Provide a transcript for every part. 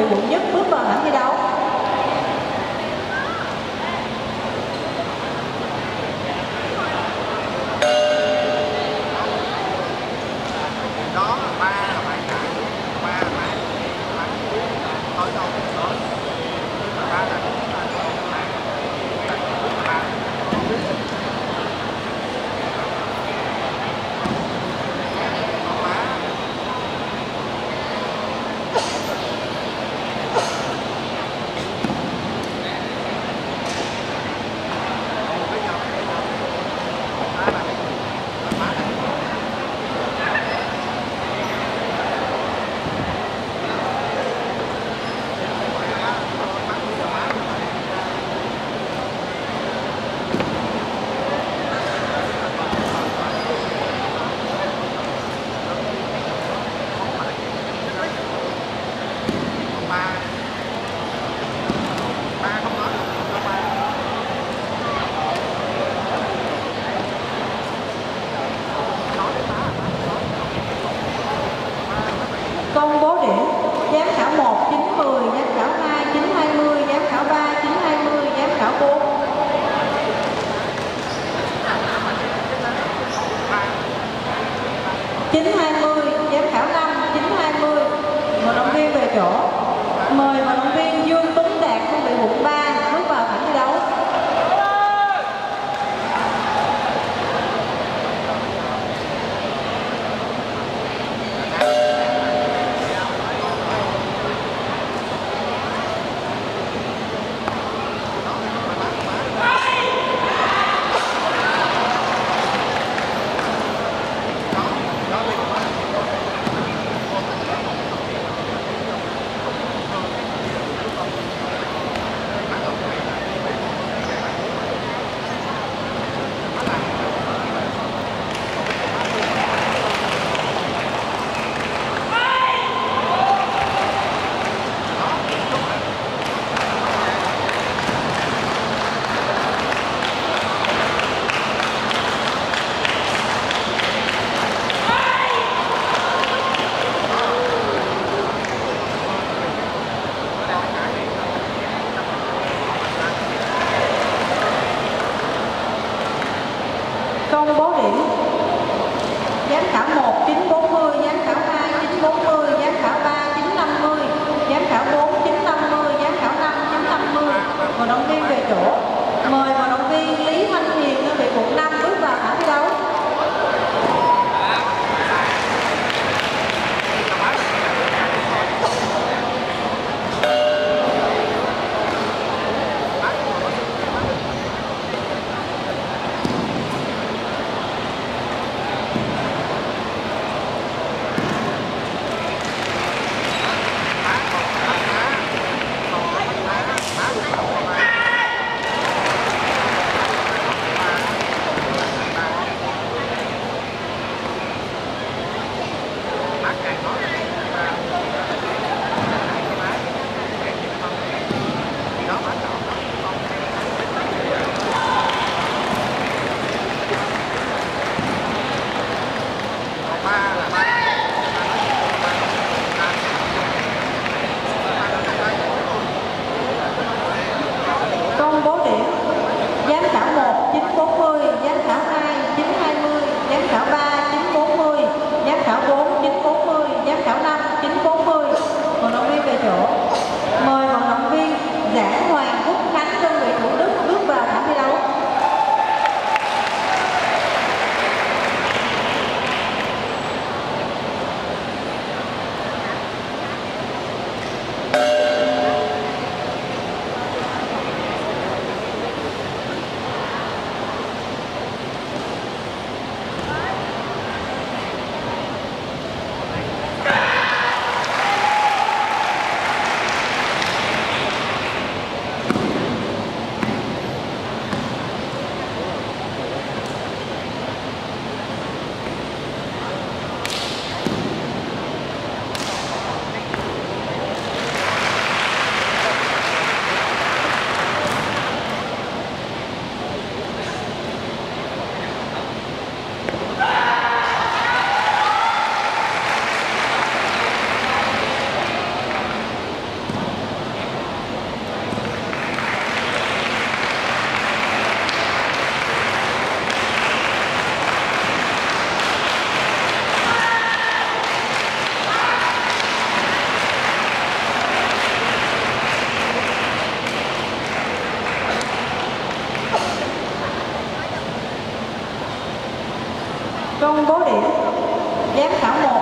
đội quận nhất bước vào bảng thi đấu chỗ. Mời và công bố điểm, giám khảo một.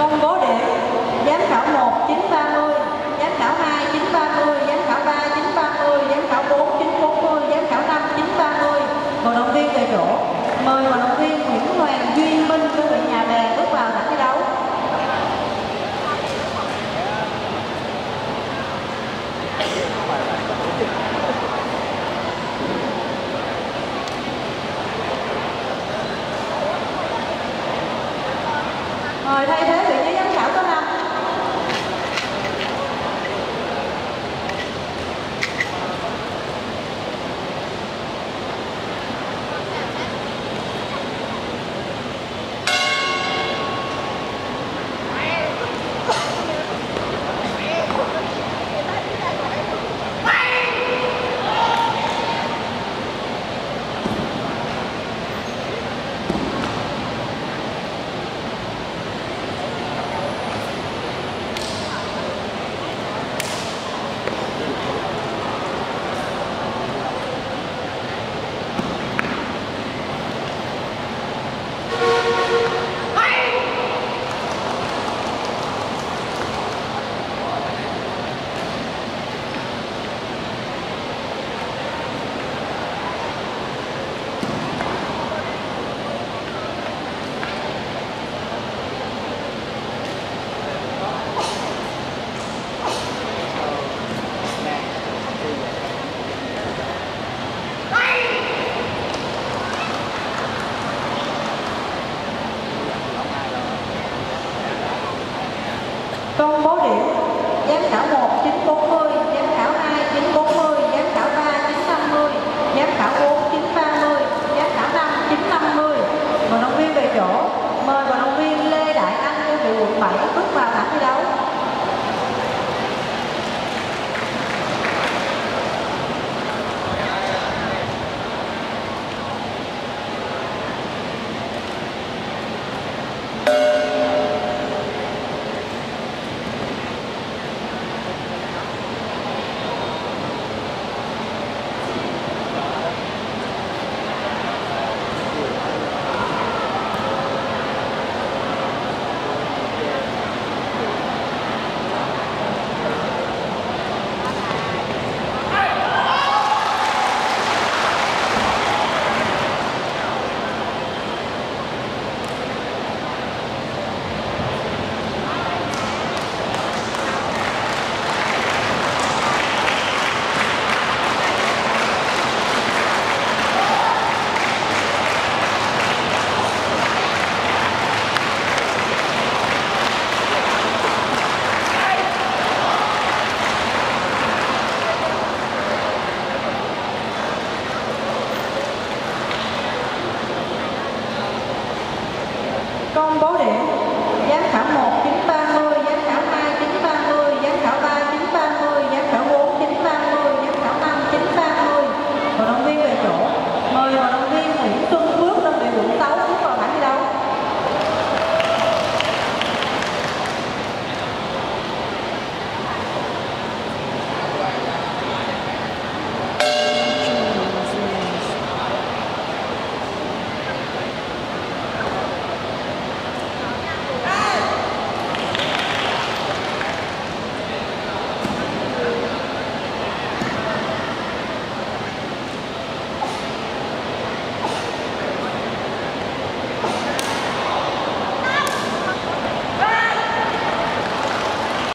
công bố điểm giám khảo 1 930 giám khảo 2 930 giám khảo 3 930 giám khảo 4 940 giám khảo 5 930 vận động viên về chỗ. Mời vận động viên Nguyễn Hoàng Duy Minh của huyện nhà bè.